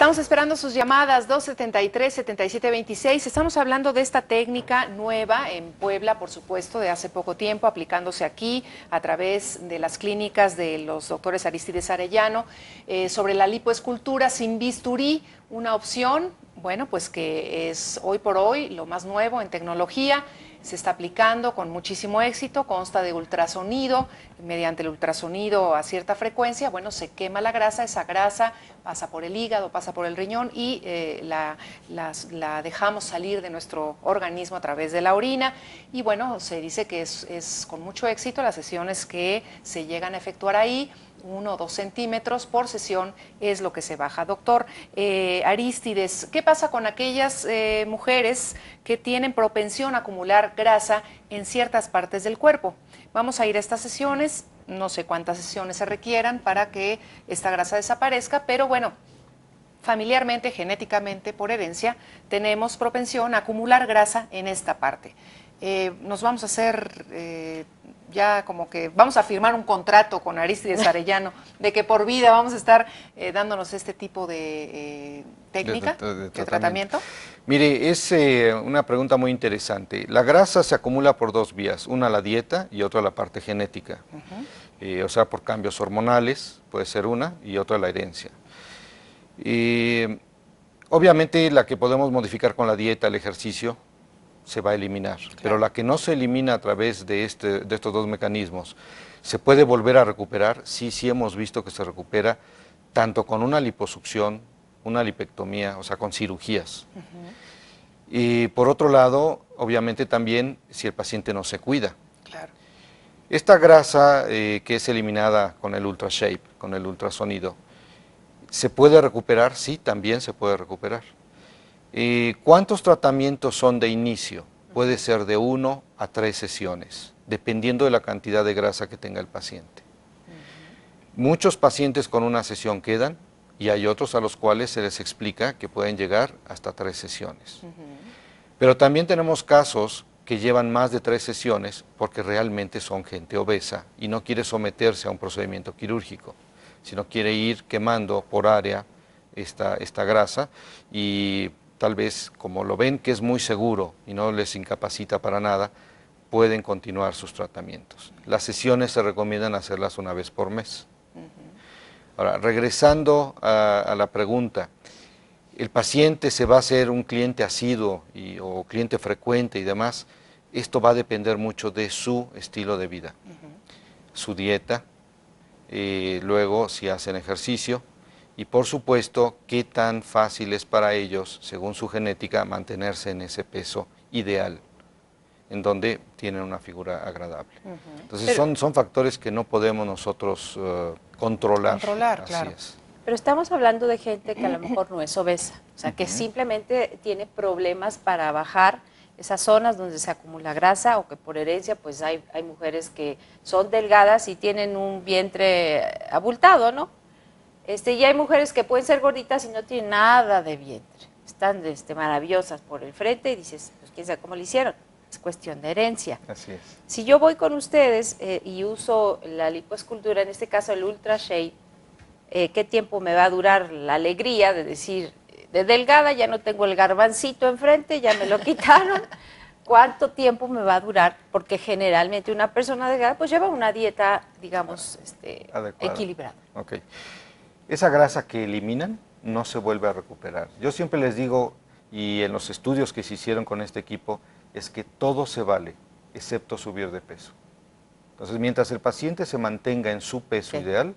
Estamos esperando sus llamadas 273-7726. Estamos hablando de esta técnica nueva en Puebla, por supuesto, de hace poco tiempo, aplicándose aquí a través de las clínicas de los doctores Aristides Arellano, eh, sobre la lipoescultura sin bisturí, una opción, bueno, pues que es hoy por hoy lo más nuevo en tecnología se está aplicando con muchísimo éxito, consta de ultrasonido, mediante el ultrasonido a cierta frecuencia, bueno, se quema la grasa, esa grasa pasa por el hígado, pasa por el riñón y eh, la, dejamos salir de nuestro organismo a través de la orina. Y bueno, se dice que es con mucho éxito las sesiones que se llegan a efectuar ahí, uno o dos centímetros por sesión es lo que se baja. Doctor eh, Aristides, ¿qué pasa con aquellas eh, mujeres que tienen propensión a acumular grasa en ciertas partes del cuerpo? Vamos a ir a estas sesiones, no sé cuántas sesiones se requieran para que esta grasa desaparezca, pero bueno, familiarmente, genéticamente, por herencia, tenemos propensión a acumular grasa en esta parte. Eh, nos vamos a hacer ya como que vamos a firmar un contrato con Aristides Arellano de que por vida vamos a estar eh, dándonos este tipo de eh, técnica, de, tratamiento. Mire, es eh, una pregunta muy interesante. La grasa se acumula por dos vías, una la dieta y otra la parte genética. o sea, por cambios hormonales, puede ser una, y otra la herencia. obviamente la que podemos modificar con la dieta, el ejercicio, se va a eliminar. Pero la que no se elimina a través de, este, de estos dos mecanismos, ¿se puede volver a recuperar? Sí, sí hemos visto que se recupera tanto con una liposucción, una lipectomía, o sea, con cirugías. Y por otro lado, obviamente también si el paciente no se cuida. Esta grasa eh, que es eliminada con el ultrashape, con el ultrasonido, ¿se puede recuperar? Sí, también se puede recuperar. ¿Cuántos tratamientos son de inicio? Puede ser de uno a tres sesiones, dependiendo de la cantidad de grasa que tenga el paciente. Muchos pacientes con una sesión quedan y hay otros a los cuales se les explica que pueden llegar hasta tres sesiones. Pero también tenemos casos que llevan más de tres sesiones porque realmente son gente obesa y no quiere someterse a un procedimiento quirúrgico, sino quiere ir quemando por área esta, esta grasa y tal vez como lo ven que es muy seguro y no les incapacita para nada, pueden continuar sus tratamientos. Las sesiones se recomiendan hacerlas una vez por mes. Ahora, regresando a, la pregunta, ¿el paciente se va a hacer un cliente asiduo y, o cliente frecuente y demás? Esto va a depender mucho de su estilo de vida, su dieta, eh, luego si hacen ejercicio, y por supuesto qué tan fácil es para ellos, según su genética, mantenerse en ese peso ideal, en donde tienen una figura agradable. Entonces son, son factores que no podemos nosotros uh, controlar. Controlar, claro. Pero estamos hablando de gente que a lo mejor no es obesa, o sea, que simplemente tiene problemas para bajar esas zonas donde se acumula grasa o que por herencia pues hay, hay mujeres que son delgadas y tienen un vientre abultado, ¿no? Este, y hay mujeres que pueden ser gorditas y no tienen nada de vientre. Están este, maravillosas por el frente y dices, pues quién sabe cómo lo hicieron. Es cuestión de herencia. Así es. Si yo voy con ustedes eh, y uso la lipoescultura, en este caso el Ultra Shape, eh, ¿qué tiempo me va a durar la alegría de decir, de delgada ya no tengo el garbancito enfrente, ya me lo quitaron? ¿Cuánto tiempo me va a durar? Porque generalmente una persona delgada pues lleva una dieta, digamos, este, equilibrada. Okay esa grasa que eliminan no se vuelve a recuperar. Yo siempre les digo, y en los estudios que se hicieron con este equipo, es que todo se vale, excepto subir de peso. Entonces, mientras el paciente se mantenga en su peso ideal,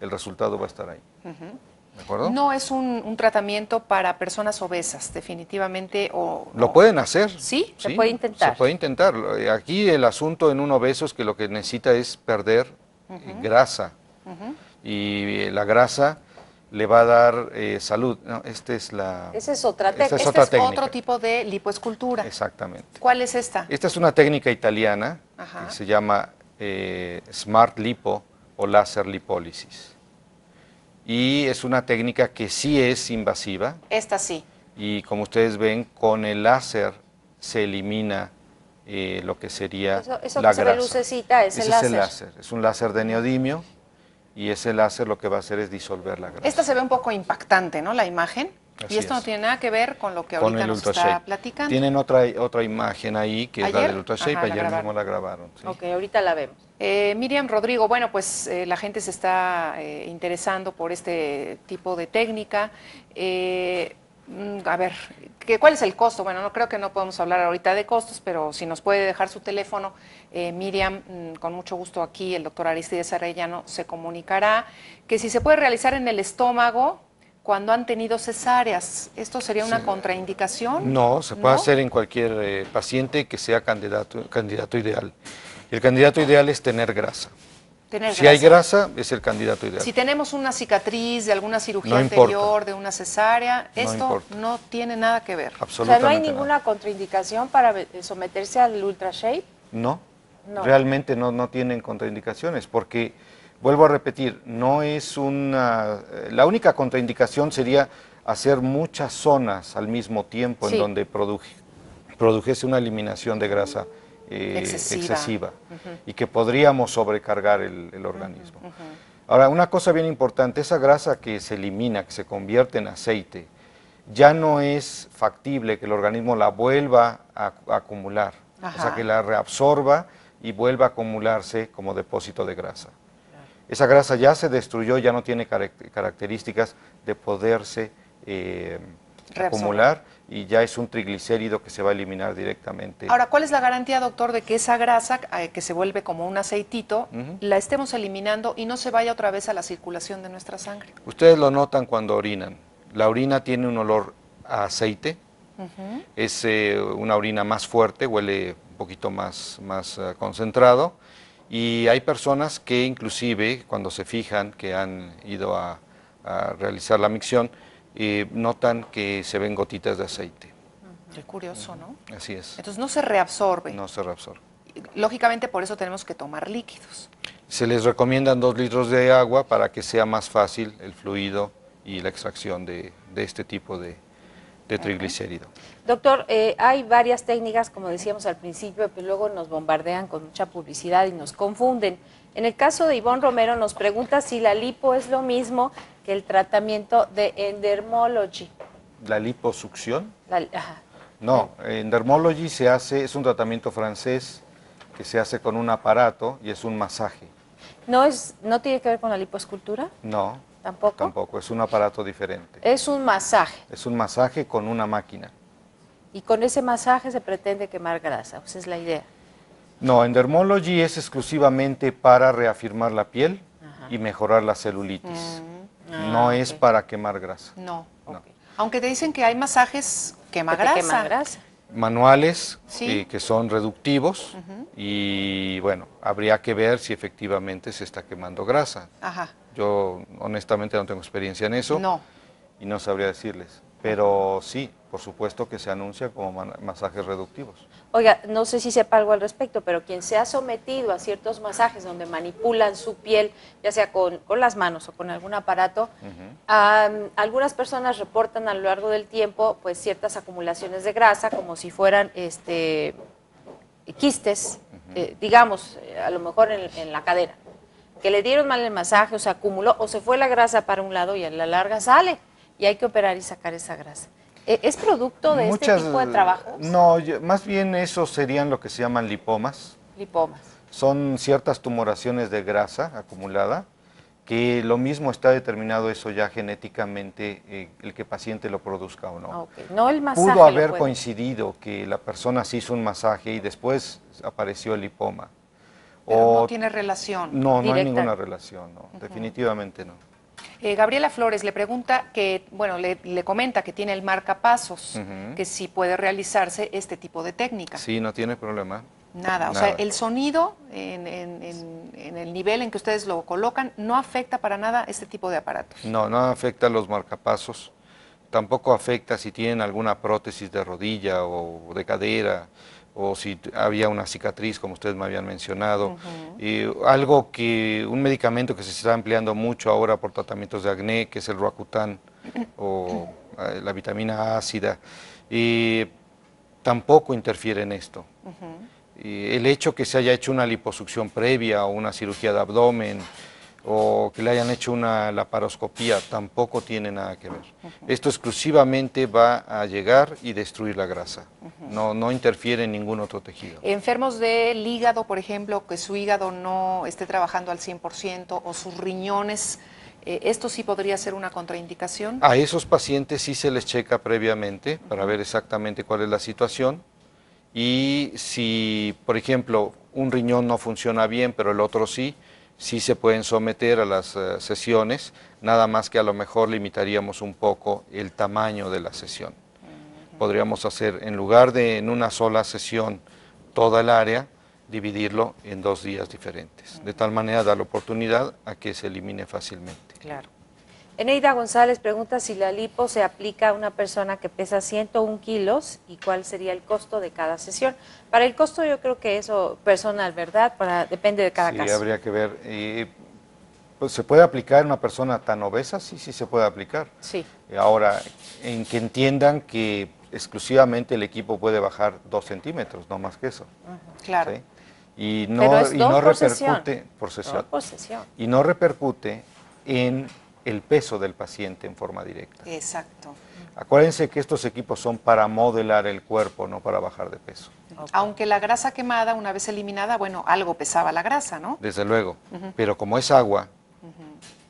el resultado va a estar ahí. ¿De acuerdo? No es un, tratamiento para personas obesas, definitivamente. O, lo pueden hacer. ¿Sí? Se puede intentar. Se puede intentar. Aquí el asunto en un obeso es que lo que necesita es perder grasa y la grasa le va a dar eh, salud. No, esta es la... Esa es otra, esta es, otra otro tipo de lipoescultura. Exactamente. ¿Cuál es esta? Esta es una técnica italiana que se llama eh, Smart Lipo o láser lipólisis. Y es una técnica que sí es invasiva. Esta sí. Y como ustedes ven, con el láser se elimina eh, lo que sería eso, eso la que grasa. Se lucecita es Ese el láser. es el láser. Es un láser de neodimio y ese láser lo que va a hacer es disolver la grasa. Esta se ve un poco impactante, ¿no? La imagen. Así y esto no tiene nada que ver con lo que con ahorita el nos está Shape. platicando. Tienen otra, otra imagen ahí, que es la del Ultra Shape, Ajá, la ayer grabaron. mismo la grabaron. sí. Ok, ahorita la vemos. Eh, Miriam Rodrigo, bueno, pues eh, la gente se está eh, interesando por este tipo de técnica. Mm, a ver, ¿qué, ¿cuál es el costo? Bueno, no creo que no podemos hablar ahorita de costos, pero si nos puede dejar su teléfono, eh, Miriam, mm, con mucho gusto aquí, el doctor Aristides Arellano se comunicará, que si se puede realizar en el estómago cuando han tenido cesáreas, ¿esto sería una contraindicación? No, se puede ¿No? hacer en cualquier eh, paciente que sea candidato, candidato ideal. El candidato ideal es tener grasa. Tener Si hay grasa, es el candidato ideal. Si tenemos una cicatriz de alguna cirugía No importa. anterior, de una cesárea, No esto importa. no tiene nada que ver. O sea, Absolutamente no hay nada. ninguna contraindicación para someterse al Ultra Shape. No, No. realmente no, no tienen contraindicaciones, porque, vuelvo a repetir, no es una... eh, La única contraindicación sería hacer muchas zonas al mismo tiempo Sí. en donde produje- produjese una eliminación de grasa eh, Excesiva. excesiva, y que podríamos sobrecargar el, el organismo. Ahora, una cosa bien importante, esa grasa que se elimina, que se convierte en aceite, ya no es factible que el organismo la vuelva a, a acumular, o sea, que la reabsorba y vuelva a acumularse como depósito de grasa. Esa grasa ya se destruyó, ya no tiene carac- características de poderse eh, acumular y ya es un triglicérido que se va a eliminar directamente. Ahora, ¿cuál es la garantía, doctor, de que esa grasa, eh, que se vuelve como un aceitito, la estemos eliminando y no se vaya otra vez a la circulación de nuestra sangre? Ustedes lo notan cuando orinan. La orina tiene un olor a aceite, es eh, una orina más fuerte, huele un poquito más, más eh, concentrado y hay personas que inclusive cuando se fijan que han ido a, a realizar la micción, eh, notan que se ven gotitas de aceite. Qué curioso, ¿no? Así es, Entonces no se reabsorbe. no se reabsorbe. Lógicamente por eso tenemos que tomar líquidos. Se les recomiendan dos litros de agua para que sea más fácil el fluido y la extracción de, de este tipo de, de triglicérido. Doctor, eh, hay varias técnicas, como decíamos al principio, pero luego nos bombardean con mucha publicidad y nos confunden. En el caso de Ivonne Romero nos pregunta si la lipo es lo mismo que el tratamiento de endermology. La liposucción, La- ajá. no, en dermology se hace, es un tratamiento francés que se hace con un aparato y es un masaje. ¿No, es, ¿No tiene que ver con la lipoescultura? No, ¿Tampoco? tampoco, es un aparato diferente. Es un masaje Es un masaje con una máquina. y con ese masaje se pretende quemar grasa, esa es la idea. No, en dermology es exclusivamente para reafirmar la piel Ajá. y mejorar la celulitis. Ah, no es ok. para quemar grasa. No. No. Aunque te dicen que hay masajes quema grasa. quema grasa. manuales Sí. eh, que son reductivos y bueno, habría que ver si efectivamente se está quemando grasa. Ajá. Yo honestamente no tengo experiencia en eso No. y no sabría decirles, pero sí, por supuesto que se anuncia como masajes reductivos. Oiga, no sé si sepa algo al respecto, pero quien se ha sometido a ciertos masajes donde manipulan su piel, ya sea con, con las manos o con algún aparato, algunas personas reportan a lo largo del tiempo pues ciertas acumulaciones de grasa, como si fueran este quistes, eh, digamos, a lo mejor en, en la cadera, que le dieron mal el masaje o se acumuló o se fue la grasa para un lado y a la larga sale y hay que operar y sacar esa grasa. Eh, ¿Es producto de Muchas, este tipo de trabajos? No, más bien esos serían lo que se llaman lipomas. Lipomas. Son ciertas tumoraciones de grasa acumulada, que lo mismo está determinado eso ya genéticamente, eh, el que paciente lo produzca o no. No el masaje. Pudo haber coincidido que la persona se hizo un masaje y después apareció el lipoma. Pero O- no tiene relación. no, no hay ninguna relación, no, definitivamente no. Eh, Gabriela Flores le pregunta que, bueno, le, le comenta que tiene el marcapasos, que si puede realizarse este tipo de técnica. Sí, no tiene problema. Nada, o sea, el sonido en, en- en- en el nivel en que ustedes lo colocan no afecta para nada este tipo de aparatos. No, no afecta a los marcapasos, tampoco afecta si tienen alguna prótesis de rodilla o de cadera, o si había una cicatriz, como ustedes me habían mencionado. Y algo que, un medicamento que se está empleando mucho ahora por tratamientos de acné, que es el Roacutan, o eh, la vitamina ácida, y tampoco interfiere en esto. Y el hecho que se haya hecho una liposucción previa o una cirugía de abdomen o que le hayan hecho una laparoscopía, tampoco tiene nada que ver. Esto exclusivamente va a llegar y destruir la grasa, no, no interfiere en ningún otro tejido. Enfermos del hígado, por ejemplo, que su hígado no esté trabajando al 100% o sus riñones, eh, ¿esto sí podría ser una contraindicación? A esos pacientes sí se les checa previamente para ver exactamente cuál es la situación y si, por ejemplo, un riñón no funciona bien, pero el otro sí, sí se pueden someter a las eh, sesiones, nada más que a lo mejor limitaríamos un poco el tamaño de la sesión. Podríamos hacer, en lugar de en una sola sesión toda el área, dividirlo en dos días diferentes, de tal manera dar la oportunidad a que se elimine fácilmente. Claro. Eneida González pregunta si la lipo se aplica a una persona que pesa 101 kilos y cuál sería el costo de cada sesión. Para el costo yo creo que eso personal, ¿verdad? Para, depende de cada sí, caso. habría que ver. Y, pues, ¿Se puede aplicar en una persona tan obesa? Sí, sí se puede aplicar. Sí. Ahora, en que entiendan que exclusivamente el equipo puede bajar dos centímetros, no más que eso. Claro. ¿sí? Y Pero no, es y no por repercute sesión. por sesión. por sesión. Y no repercute en el peso del paciente en forma directa. Exacto. Acuérdense que estos equipos son para modelar el cuerpo, no para bajar de peso. Aunque la grasa quemada, una vez eliminada, bueno, algo pesaba la grasa, ¿no? Desde luego. Pero como es agua,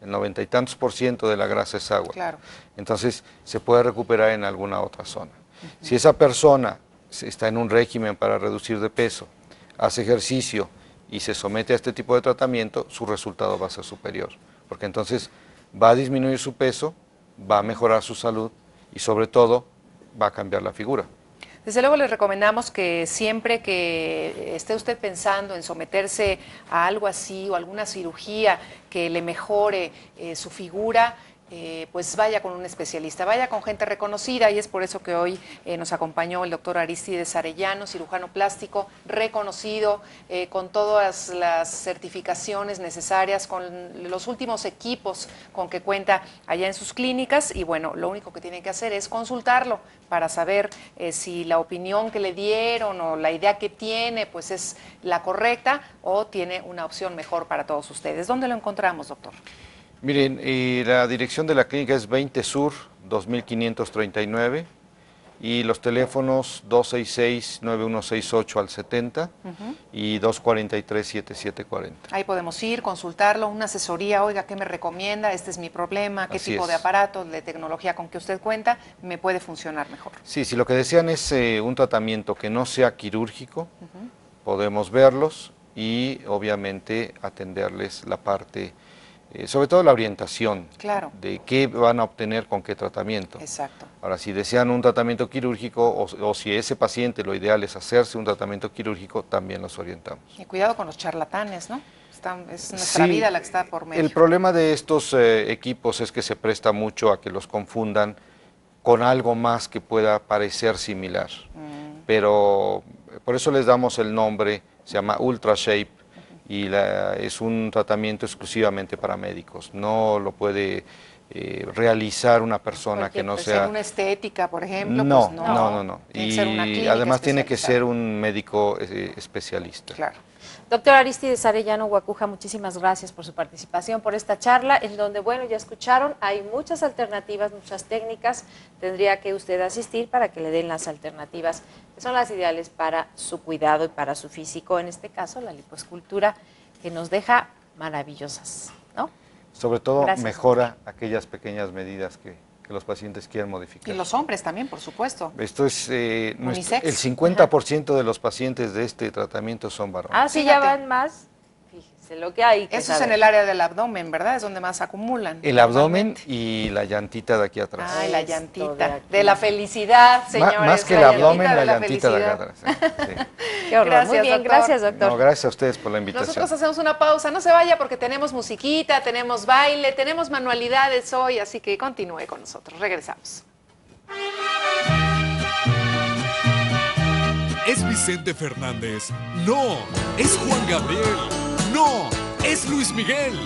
el noventa y tantos por ciento de la grasa es agua. Claro. Entonces se puede recuperar en alguna otra zona. Si esa persona está en un régimen para reducir de peso, hace ejercicio y se somete a este tipo de tratamiento, su resultado va a ser superior. Porque entonces va a disminuir su peso, va a mejorar su salud y sobre todo va a cambiar la figura. Desde luego les recomendamos que siempre que esté usted pensando en someterse a algo así o alguna cirugía que le mejore eh, su figura, eh, pues vaya con un especialista, vaya con gente reconocida y es por eso que hoy eh, nos acompañó el doctor Aristides Arellano, cirujano plástico, reconocido, eh, con todas las certificaciones necesarias, con los últimos equipos con que cuenta allá en sus clínicas y bueno, lo único que tiene que hacer es consultarlo para saber si la opinión que le dieron o la idea que tiene pues es la correcta o tiene una opción mejor para todos ustedes. ¿Dónde lo encontramos, doctor? Miren, eh, la dirección de la clínica es 20 Sur 2539 y los teléfonos 266-9168 al 70 y 243-7740. Ahí podemos ir, consultarlo, una asesoría, oiga, ¿qué me recomienda? Este es mi problema, qué Así tipo es. de aparato, de tecnología con que usted cuenta, me puede funcionar mejor. Sí, si lo que desean es eh, un tratamiento que no sea quirúrgico, podemos verlos y obviamente atenderles la parte, eh, sobre todo la orientación Claro. de qué van a obtener con qué tratamiento. Exacto. Ahora, si desean un tratamiento quirúrgico o, o si ese paciente lo ideal es hacerse un tratamiento quirúrgico, también los orientamos. Y cuidado con los charlatanes, ¿no? Están- es nuestra Sí, vida la que está por medio. El problema de estos eh, equipos es que se presta mucho a que los confundan con algo más que pueda parecer similar. Mm. Pero eh, por eso les damos el nombre, se llama Ultra Shape y la- es un tratamiento exclusivamente para médicos. No lo puede eh, realizar una persona que no persona. sea... En una estética, por ejemplo, No, pues no, no, no. Tiene Y además tiene que ser un médico eh, especialista. Claro. Doctor Aristides Arellano Guacuja, muchísimas gracias por su participación, por esta charla, en donde, bueno, ya escucharon, hay muchas alternativas, muchas técnicas, tendría que usted asistir para que le den las alternativas que son las ideales para su cuidado y para su físico, en este caso la lipoescultura, que nos deja maravillosas, ¿no? Sobre todo Gracias, mejora aquellas pequeñas medidas que, que los pacientes quieren modificar. Y los hombres también, por supuesto. Esto es, eh, nuestro- el 50% de los pacientes de este tratamiento son varones. Ah, sí, ya van más. Fíjese lo que hay. que Eso es en el área del abdomen, ¿verdad? Es donde más acumulan. El abdomen y la llantita de aquí atrás. Ay, la de llantita. De, la felicidad, Ma- señores. más que el llantita abdomen, la, llantita de acá atrás. sí, sí. Qué horror. Gracias, Muy bien, doctor. gracias, doctor. No, gracias a ustedes por la invitación. Nosotros hacemos una pausa, no se vaya porque tenemos musiquita, tenemos baile, tenemos manualidades hoy, así que continúe con nosotros. Regresamos. ¿Es Vicente Fernández? No. ¿Es Juan Gabriel? No. Es Luis Miguel.